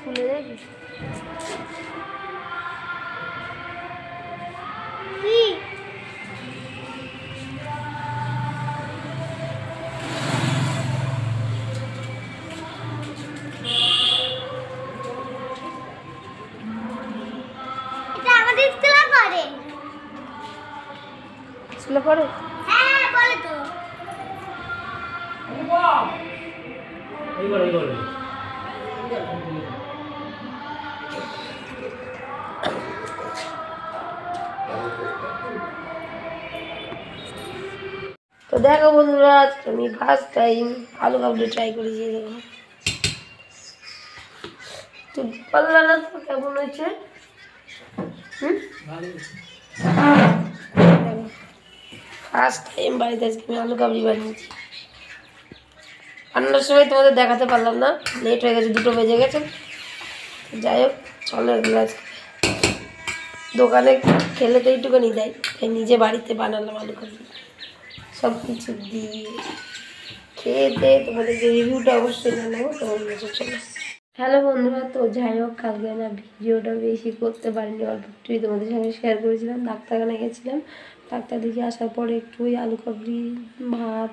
স্কুলে যাবি স্কুলে পড়ে? হ্যাঁ বলে তো। এইবার এইবার দেখো বন্ধুরা আজকে আমি ফার্স্ট টাইম আলু কাবলি ট্রাই করেছি, এই দেখো। তো পাল্লা না তো কেমন হয়েছে? ফার্স্ট টাইম বাড়িতে আজকে আমি আলু কাবলি বানিয়েছি। রান্নার সময় তোমাদের দেখাতে পারলাম না লেট হয়ে গেছে, দুটো বেজে গেছে। যাই হোক, চলো এগুলো আজকে। দোকানে খেলে তো এইটুকুনি দেয়, তাই নিজে বাড়িতে বানালাম আলু কাবলি সব কিছু দিয়ে খেয়ে দিয়ে তোমাদেরকে রিভিউটা অবশ্যই জানাব তোমার কাছে চলে হ্যালো বন্ধুরা, তো যাই হোক, কালকে না ভিডিওটা বেশি করতে পারিনি, অল্প একটুই তোমাদের সঙ্গে শেয়ার করেছিলাম ডাক্তারখানে গেছিলাম। ডাক্তার দেখে আসার পরে একটু ওই আলু কাবলি, ভাত,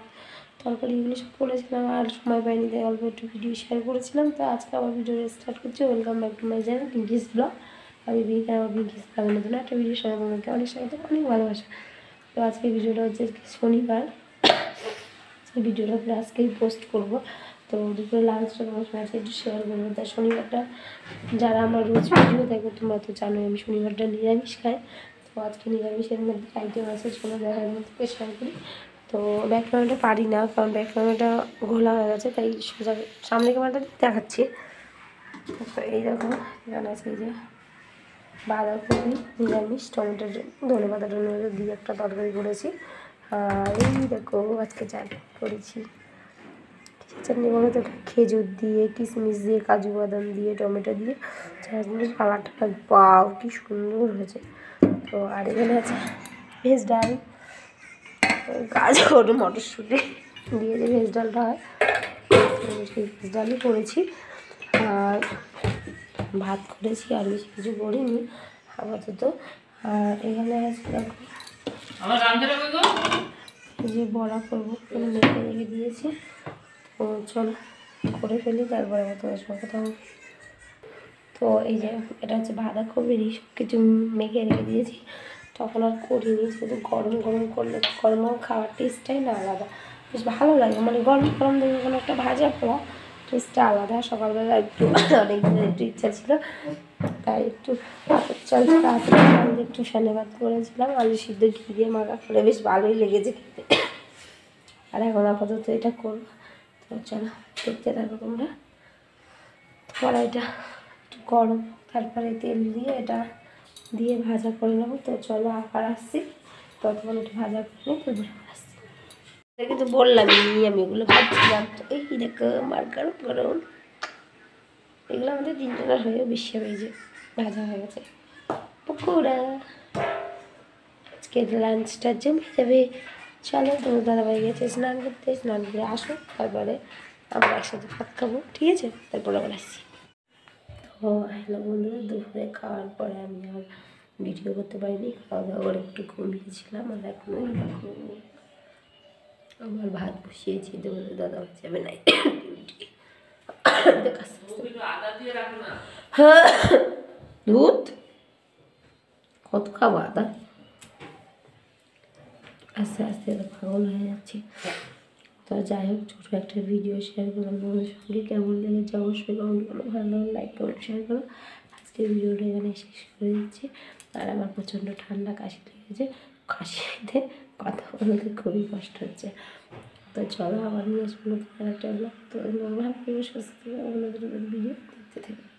তরকারি এগুলো সব করেছিলাম, আর সময় পাইনি, তাই অল্প একটু ভিডিও শেয়ার করেছিলাম। তো আজকে আবার ভিডিও স্টার্ট করছি welcome back to my channel Pinky's blog আমি বিঙ্কি আমার পিঙ্কিস ব্লগের নতুন একটা ভিডিওর সঙ্গে তোমাকে অনেক স্বাগত অনেক ভালোবাসা। তো আজকে ভিডিওটা হচ্ছে শনিবার। ভিডিওটা আজকেই পোস্ট করব। তো দুপুরে লাঞ্চটা তোমার সঙ্গে একটু শেয়ার করব। তাই শনিবারটা যারা আমার রোজ ভিডিও দেখো, তোমরা তো জানোই আমি শনিবারটা নিরামিষ খাই। তো আজকে নিরামিষের মধ্যে আইটেম আছে, চলো দেখার মধ্যে শেয়ার করি। তো ব্যাক পারি না, কারণ ব্যাক ঘোলা হয়ে গেছে, তাই সোজা সামনে ক্যামেরাটা দেখাচ্ছি। তো এই এখানে আছে এই যে বাঁধাকপি নিরামিষ টমেটো ধনে পাতা টমেটো দিয়ে একটা তরকারি করেছি। আর এই দেখো, আজকে চাল করেছি। চাটনি বলো তো, খেজুর দিয়ে কিশমিশ দিয়ে, কাজু বাদাম দিয়ে, টমেটো দিয়ে চাটনি কালারটা পাও কি সুন্দর হয়েছে। তো আর এখানে আছে ভেজ ডাল, গাজর, মটরশুঁটি দিয়ে যে ভেজ ডালটা হয় সেই ভেজ ডালই করেছি। আর ভাত করেছি আর বেশি কিছু করিনি আপাতত। আর এখানে আমার যে বড়া করব মেখে রেখে দিয়েছি। তো চলো করে ফেলি তারপরে আবার তোমার সঙ্গে কথা হবে। তো এই যে এটা হচ্ছে বাঁধাকপিরই সব কিছু মেখে রেখে দিয়েছি। তখন আর করিনি শুধু গরম গরম করলে গরম গরম খাওয়ার টেস্টটাই না আলাদা। বেশ ভালো লাগে মানে গরম গরম দেখে কোনো একটা ভাজা পোড়া টেস্টটা আলাদা। সকালবেলা একটু অনেক দিনের একটু ইচ্ছা ছিল, তাই একটু পাতের চাল পাতের চাল একটু সানে ভাত করেছিলাম। আলু সিদ্ধ ঘি দিয়ে মাখা করে বেশ ভালোই লেগেছে খেতে। আর এখন আপাতত এটা করব। তো চলো, দেখতে থাকো তোমরা। কড়াইটা একটু গরম, তারপরে তেল দিয়ে এটা দিয়ে ভাজা করে নেব। তো চলো আবার আসছি। ততক্ষণ একটু ভাজা করে নিই, তারপরে আসছি। এটা কিন্তু বললামই আমি এগুলো ভাবছিলাম। তো এই দেখো মার্কার গরম এগুলো আমাদের তিনজনের হয়েও বেশি হবে যে ভাজা হয়ে গেছে। পকোড়া। আজকে লাঞ্চটা জমে যাবে। চলো, তোমার দাদাভাই গেছে স্নান করতে। স্নান করে আসো, তারপরে আমরা একসাথে ভাত খাব, ঠিক আছে? তারপরে আবার আসছি। তো, হ্যালো বন্ধুরা, দুপুরে খাওয়ার পরে আমি আর ভিডিও করতে পারিনি। খাওয়া দাওয়া করে একটু ঘুমিয়েছিলাম, আর এখন আমার ভাত বসিয়েছি তোমাদের দাদা যাবে নাই। দুধ কত খাব, আদা? আস্তে আস্তে পাগল হয়ে যাচ্ছে। তো যাই হোক, ছোটো একটা ভিডিও শেয়ার করলাম। তোমাদের সঙ্গে কেমন লেগেছে অবশ্যই কমেন্ট করো, ভালো লাগলে লাইক কমেন্ট শেয়ার করো। আজকে ভিডিওটা এখানে শেষ করে দিচ্ছি। আর আমার প্রচণ্ড ঠান্ডা কাশি লেগেছে, কাশিতে কথা বলতে খুবই কষ্ট হচ্ছে। তো চলো আবার নিয়ে আসব নতুন একটা ব্লগ তো ভালো সুস্থ থেকে, অন্য ভিডিও দেখতে থাকবে